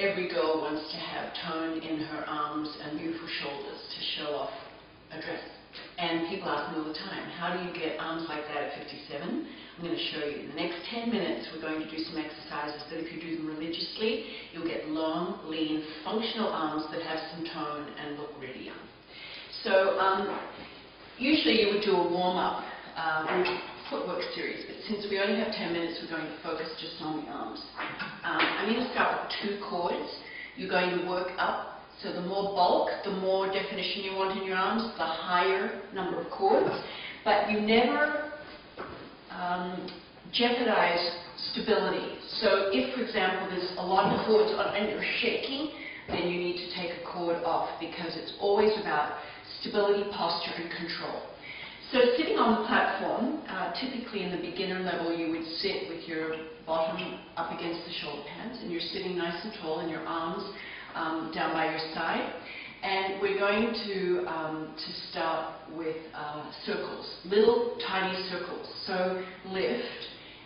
every girl wants to have tone in her arms and beautiful shoulders to show off a dress. And people ask me all the time, how do you get arms like that at 57? I'm going to show you. In the next 10 minutes, we're going to do some exercises that if you do them religiously, you'll get long, lean, functional arms that have some tone and look really young. So um, usually you would do a warm-up uh, footwork series, but since we only have 10 minutes, we're going to focus just on the arms. Um, I'm going to start with two cords. You're going to work up so the more bulk, the more definition you want in your arms, the higher number of cords. But you never um, jeopardize stability. So if, for example, there's a lot of cords on and you're shaking, then you need to take a cord off because it's always about stability, posture, and control. So sitting on the platform, uh, typically in the beginner level, you would sit with your bottom up against the shoulder pads, and you're sitting nice and tall, and your arms um, down by your side. And we're going to, um, to start with uh, circles, little tiny circles. So lift,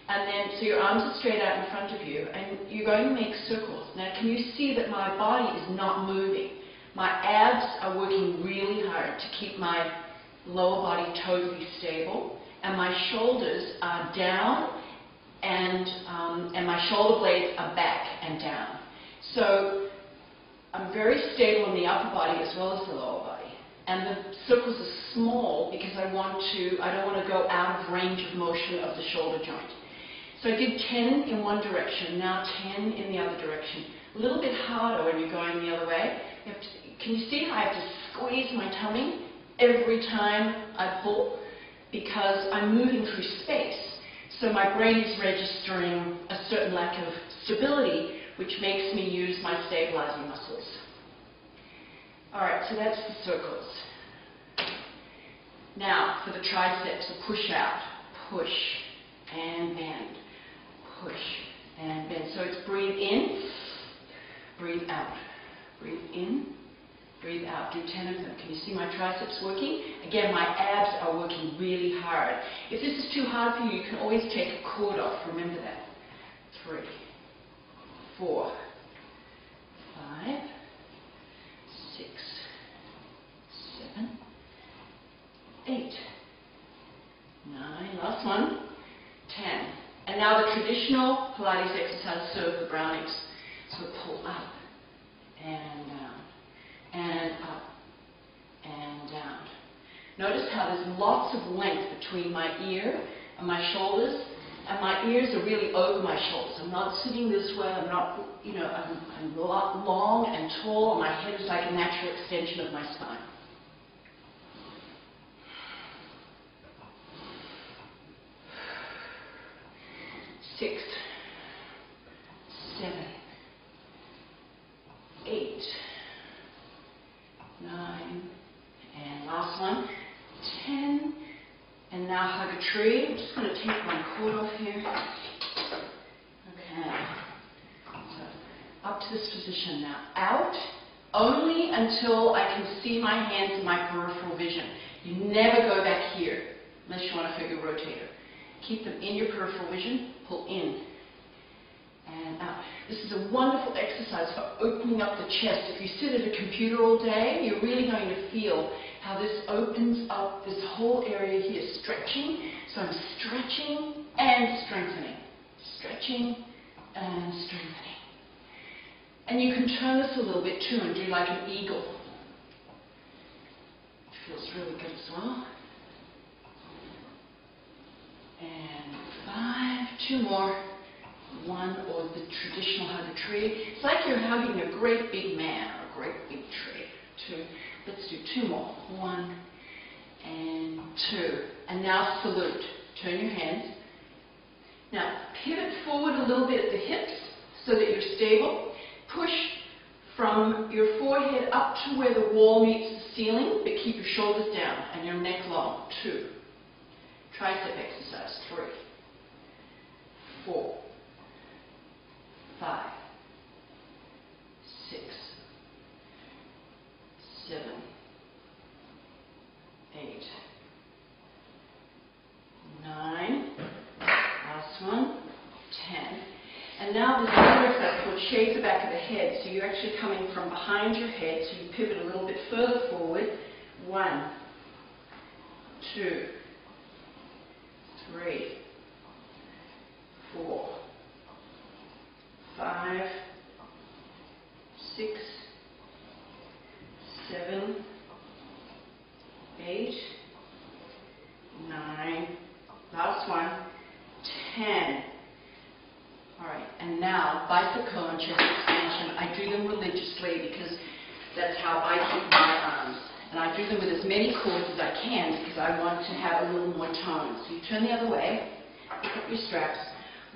and then, so your arms are straight out in front of you, and you're going to make circles. Now, can you see that my body is not moving? My abs are working really hard to keep my lower body totally stable, and my shoulders are down, and, um, and my shoulder blades are back and down. So I'm very stable in the upper body as well as the lower body. And the circles are small because I want to, I don't want to go out of range of motion of the shoulder joint. So I did 10 in one direction, now 10 in the other direction. A little bit harder when you're going the other way. To, can you see how I have to squeeze my tummy every time I pull? Because I'm moving through space. So my brain is registering a certain lack of stability which makes me use my stabilizing muscles. All right, so that's the circles. Now, for the triceps, a push out, push and bend, push and bend. So it's breathe in, breathe out, breathe in, breathe out. Do 10 of them. Can you see my triceps working? Again, my abs are working really hard. If this is too hard for you, you can always take a cord off. Remember that. Three four, five, six, seven, eight, nine, last one, ten. And now the traditional Pilates exercise, so the brownings. So pull up and down, and up and down. Notice how there's lots of length between my ear and my shoulders and my ears are really over my shoulders. I'm not sitting this way. I'm not, you know, I'm, I'm long and tall, and my head is like a natural extension of my spine. 10. And now hug a tree. I'm just going to take my cord off here. Okay. So up to this position now. Out only until I can see my hands in my peripheral vision. You never go back here unless you want a figure rotator. Keep them in your peripheral vision. Pull in and out. This is a wonderful exercise for opening up the chest. If you sit at a computer all day, you're really going to feel how this opens up this whole area here, stretching. So I'm stretching and strengthening, stretching and strengthening. And you can turn this a little bit too and do like an eagle. Feels really good as well. And five, two more. One or the traditional hug a tree. It's like you're hugging a great big man or a great big tree. Two. Let's do two more. One and two. And now salute. Turn your hands. Now pivot forward a little bit at the hips so that you're stable. Push from your forehead up to where the wall meets the ceiling, but keep your shoulders down and your neck long. Two. Tricep exercise. Three. Four. Five. Six seven, eight, nine, last one, ten. And now there's another effect called shave the back of the head. So you're actually coming from behind your head, so you pivot a little bit further forward. One, two, three, four, five, six, seven, eight, nine, last one, ten. All right, and now bicycle and chest extension. I do them religiously because that's how I keep my arms. And I do them with as many cords as I can because I want to have a little more tone. So you turn the other way, pick up your straps,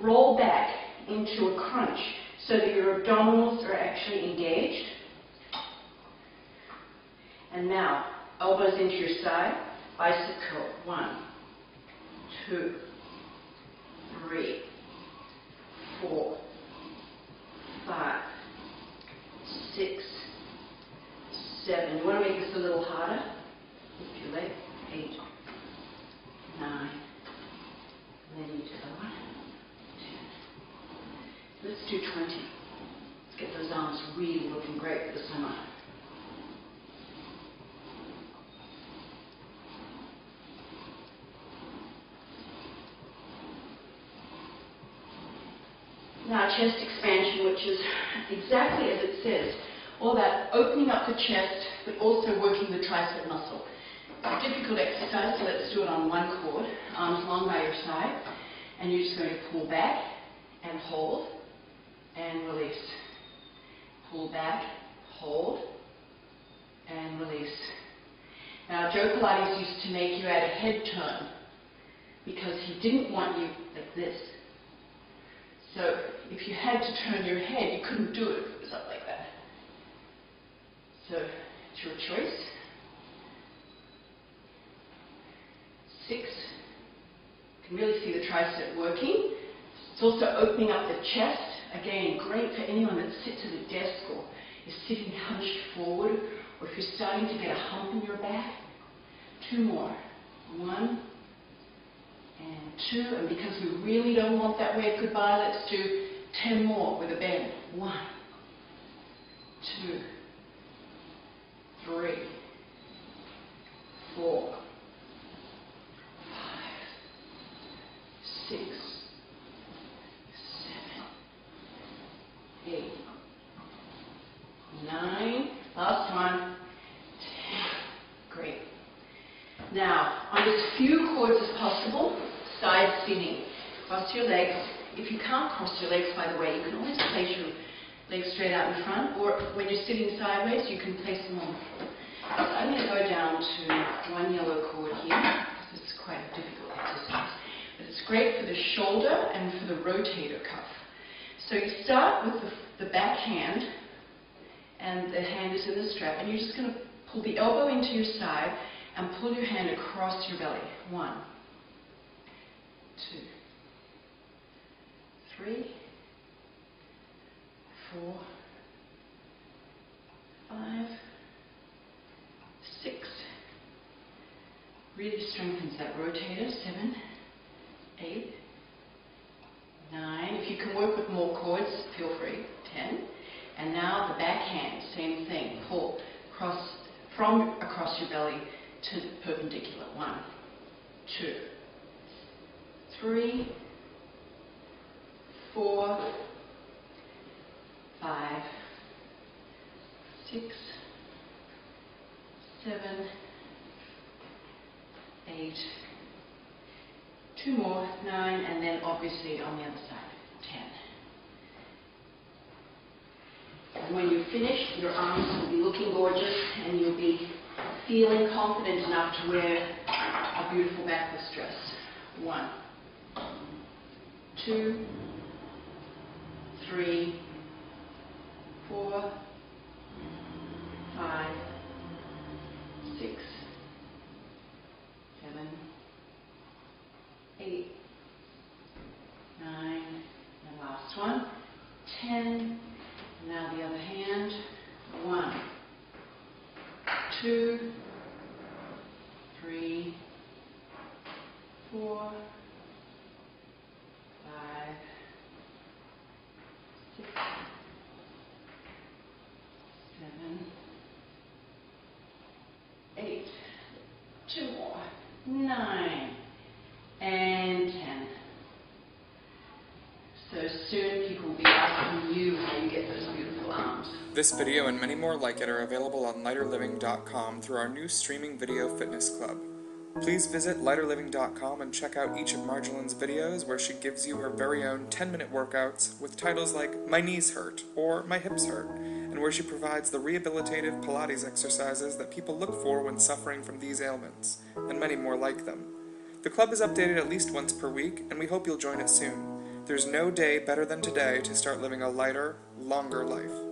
roll back into a crunch so that your abdominals are actually engaged. And now, elbows into your side, bicycle. One, two, three, four, five, six, seven. You want to make this a little harder. Lift your leg. Eight, nine, and then you do the one. Ten. Let's do 20. Let's get those arms really looking great for the summer. Now chest expansion, which is exactly as it says, all that opening up the chest, but also working the tricep muscle. It's a difficult exercise, so let's do it on one cord, arms long by your side, and you're just going to pull back and hold and release. Pull back, hold, and release. Now, Joe Pilates used to make you add a head turn because he didn't want you like this. So if you had to turn your head, you couldn't do it if it was up like that. So it's your choice. Six. You can really see the tricep working. It's also opening up the chest. Again, great for anyone that sits at a desk or is sitting hunched forward, or if you're starting to get a hump in your back. Two more. One and two. And because we really don't want that wave goodbye, let's do ten more with a bend. One, two, three, four, five, six, seven, eight, nine. Last one. Ten. Great. Now, on as few cords as possible, side sitting. Cross your legs. If you can't cross your legs, by the way, you can always place your legs straight out in front, or when you're sitting sideways, you can place them on. So I'm going to go down to one yellow cord here, because it's quite a difficult exercise. But it's great for the shoulder and for the rotator cuff. So you start with the, the back hand, and the hand is in the strap, and you're just going to pull the elbow into your side and pull your hand across your belly. One, two, three, four, five, six. Really strengthens that rotator. Seven, eight, nine. If you can work with more cords, feel free. Ten. And now the back hand, same thing. Pull across from across your belly to perpendicular. One, two, three, four, five, six, seven, eight, two more, nine, and then obviously on the other side, ten. And when you finish, your arms will be looking gorgeous and you'll be feeling confident enough to wear a beautiful backless dress. One, two, three, four, five, six, seven, eight, nine, and last one, ten. Now the other hand. One, two, three, four, five, Two more. Nine. And ten. So soon people will be asking you how you get those beautiful arms. This video and many more like it are available on lighterliving.com through our new streaming video fitness club. Please visit lighterliving.com and check out each of Marjolein's videos where she gives you her very own 10 minute workouts with titles like My Knees Hurt or My Hips Hurt, where she provides the rehabilitative Pilates exercises that people look for when suffering from these ailments, and many more like them. The club is updated at least once per week, and we hope you'll join it soon. There's no day better than today to start living a lighter, longer life.